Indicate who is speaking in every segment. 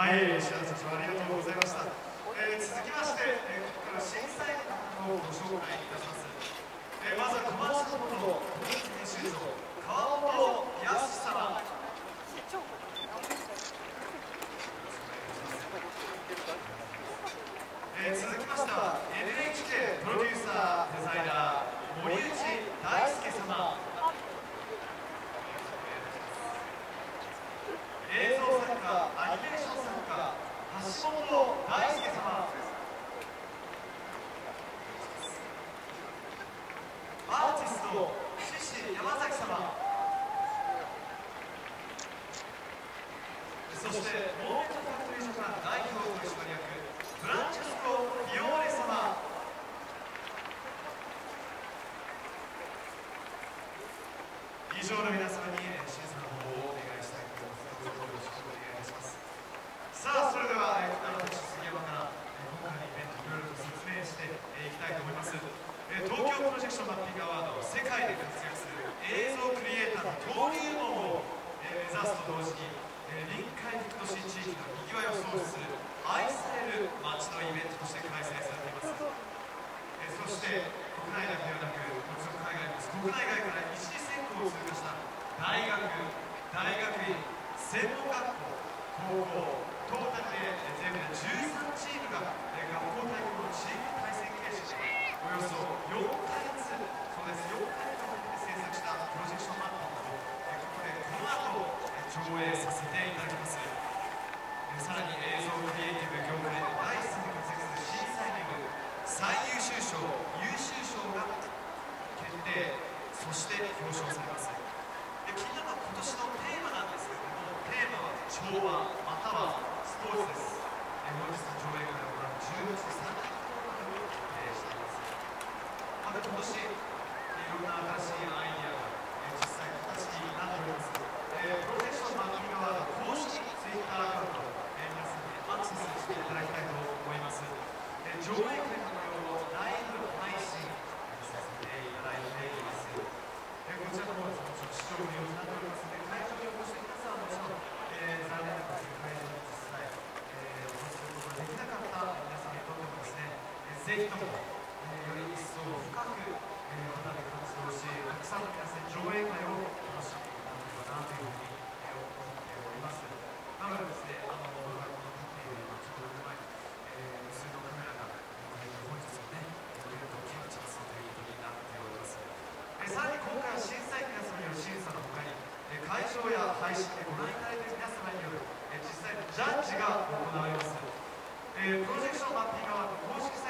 Speaker 1: はい、白田社長ありがとうございました。えー、続きまして、えー、ここから審査員のご紹介いたします。えー、まずは熊本の人気選手長、川本康様。えー、続きましては NHK プロデューサーデザイナー森内大輔様映像作家アニメーションそしてもう一方同時に、えー、臨海福都市地域のにぎわいを創出する愛される街のイベントとして開催されています、えー、そして国内だけではなくもちろん海外です。国内外から一次選考を通過した大学大学院専門学校高校トータルで全部で13チームが学校対抗の地域そして表彰されます。で気にな今年のテーマなんですけれどもテーマは調和またはスポーツです。本日の上映会は10月3日予定しています。今年いろんな新しいえ、より一層深く、えー、活動し、たくさんの皆さん上映会を楽しんでいただければなというふうに、え、思っております。なのでですね、あの、ちょっと前に、え、カメラが、え、本日ね、をするというになっております。え、さらに今回はによる審査のに、え、会場や配信でご覧いただいている皆様による、え、実際のジャッジが行われます。えー、プロジェクションマッピングは公式サイ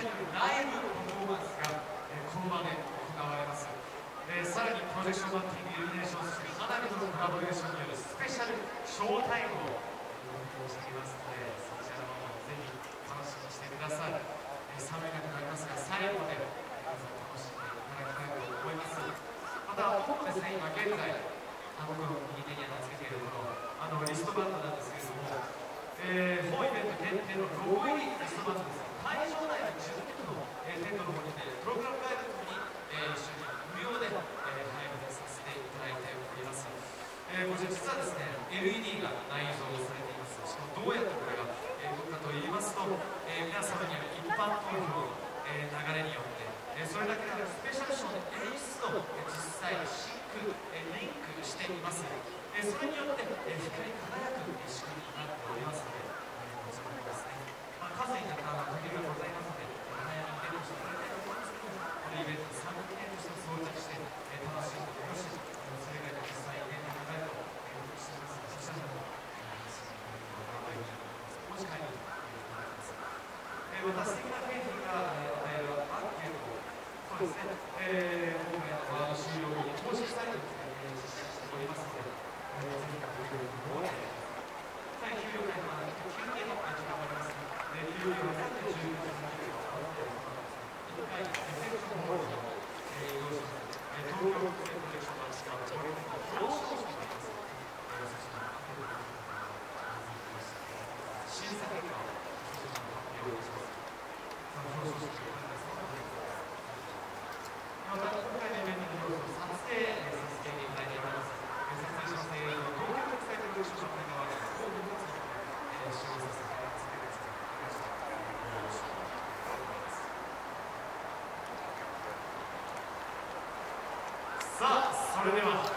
Speaker 1: されるライブのパフォーマンスが、えこの場で行われます、えさらにプロジェクションマッピングイルミネーションそして花火とのコラボレーションによるスペシャルショータイムをお届けしていますのでそちらの方もぜひ楽しみにしてください、え寒い中になりますが最後まで楽しんでいただきたいと思いますまた本ですね今現在あの右手に名付けているこのあのリストバンドなんですけれども、えー、本イベント限定のロゴ入りリストバンドです。会場内の自分の、えー、テントの方にてプログラムガイドに、えー、一緒に無料で、えー、配布させていただいております、えー、こちら実はですね LED が内蔵されていますしかもどうやってこれが、えー、どうかと言いますと、えー、皆様には一般投票の、えー、流れによって、えー、それだけではなくスペシャルショーの演出と、えー、実際シンク、えー、リンクしています、えー、それによって、えー、光り輝く仕組みになっておりますので、えー、こちらもですね、まあ、数になったら限りがございますのでお早めにゲットしてもらいたいと思いますけどこのイベント3期記念として装着して、えー、楽しんでよろしいそれ以外で実際にね考えると、えー、してますのでそちらの方お持ち帰りということになります、えー、また素敵な景品が、えー、与えるアンケートをそうですね、えー、今回のワード終了後に公式サイトで、えー、実施しておりますので、えー、ぜひご協力をお願いしますはい、給料会は休憩の時間もありますので、給料は3時10分1回、セクションホールの、えー、用意します。えー、東京国際プロジェクションマンチカー朝礼の表彰式がありますので、えー、そちらの後で審査結果をそちらの発表します。その表彰式をまた今回のイベントの様子を撮影させていただいております。撮影します映像、東京国際プロジェクションマン側広報物の、えー、使用させていただきます。さあ、さあそれでは。